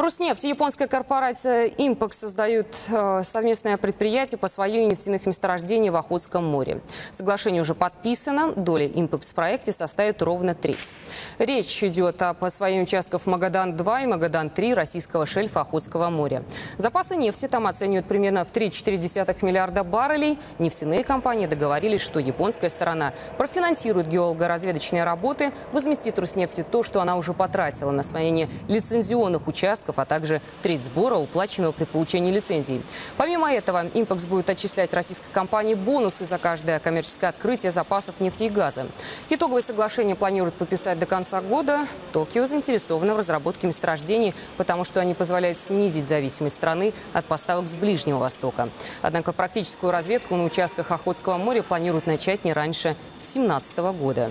Роснефть и японская корпорация «Импекс» создают э, совместное предприятие по освоению нефтяных месторождений в Охотском море. Соглашение уже подписано, доля «Импекс» в проекте составит ровно треть. Речь идет об освоении участков Магадан-2 и Магадан-3 российского шельфа Охотского моря. Запасы нефти там оценивают примерно в 3,4 миллиарда баррелей. Нефтяные компании договорились, что японская сторона профинансирует геолого-разведочные работы, возместит Роснефти то, что она уже потратила на освоение лицензионных участков а также треть сбора, уплаченного при получении лицензии. Помимо этого, «Импекс» будет отчислять российской компании бонусы за каждое коммерческое открытие запасов нефти и газа. Итоговое соглашение планируют подписать до конца года. Токио заинтересовано в разработке месторождений, потому что они позволяют снизить зависимость страны от поставок с Ближнего Востока. Однако практическую разведку на участках Охотского моря планируют начать не раньше 2017 года.